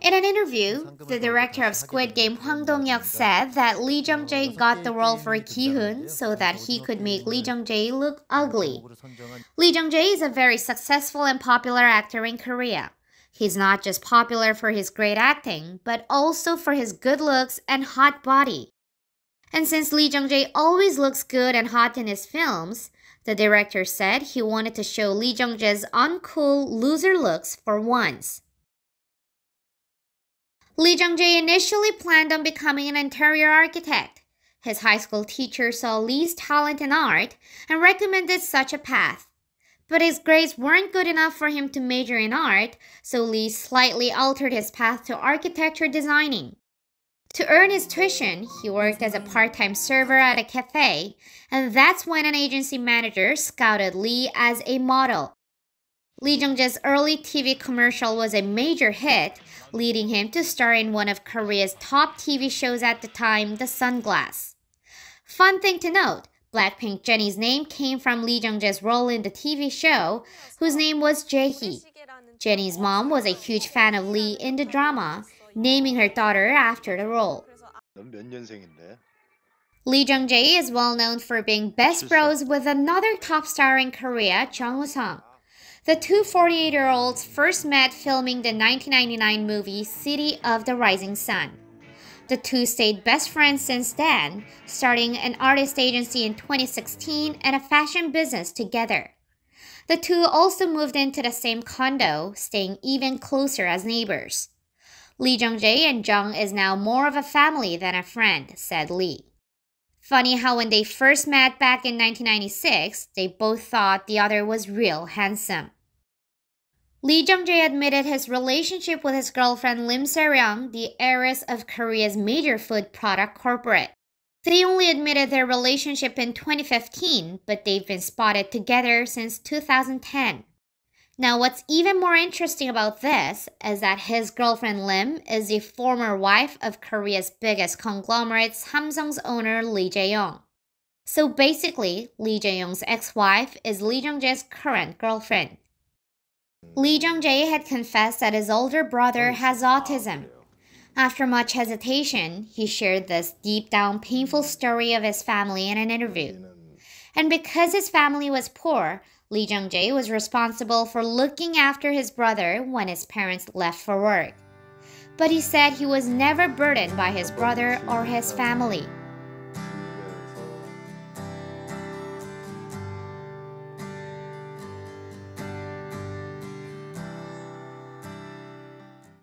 In an interview, the director of Squid Game Hwang Dong-hyuk said that Lee Jung-jae got the role for Gi-hun so that he could make Lee Jung-jae look ugly. Lee Jung-jae is a very successful and popular actor in Korea. He's not just popular for his great acting, but also for his good looks and hot body. And since Lee Jung-jae always looks good and hot in his films, the director said he wanted to show Lee Jung-jae's uncool loser looks for once. Lee Jung-jae initially planned on becoming an interior architect. His high school teacher saw Lee's talent in art and recommended such a path. But his grades weren't good enough for him to major in art, so Lee slightly altered his path to architecture designing. To earn his tuition, he worked as a part time server at a cafe, and that's when an agency manager scouted Lee as a model. Lee Jung-jae's early TV commercial was a major hit, leading him to star in one of Korea's top TV shows at the time, The Sandglass. Fun thing to note, Blackpink Jennie's name came from Lee Jung-jae's role in the TV show, whose name was Jae-hee. Jennie's mom was a huge fan of Lee in the drama, naming her daughter after the role. Lee Jung-jae is well known for being best bros with another top star in Korea, Jung Woo-sung. The two 48-year-olds first met filming the 1999 movie City of the Rising Sun. The two stayed best friends since then, starting an artist agency in 2016 and a fashion business together. The two also moved into the same condo, staying even closer as neighbors. Lee Jung-jae and Jung is now more of a family than a friend, said Lee. Funny how when they first met back in 1996, they both thought the other was real handsome. Lee Jung-jae admitted his relationship with his girlfriend Lim Se-ryung, the heiress of Korea's major food product corporate. They only admitted their relationship in 2015, but they've been spotted together since 2010. Now, what's even more interesting about this is that his girlfriend Lim is the former wife of Korea's biggest conglomerate, Samsung's owner Lee Jae-yong. So basically, Lee Jae-yong's ex-wife is Lee Jung-jae's current girlfriend. Lee Jung-jae had confessed that his older brother has autism. After much hesitation, he shared this deep down painful story of his family in an interview. And because his family was poor, Lee Jung-jae was responsible for looking after his brother when his parents left for work. But he said he was never burdened by his brother or his family.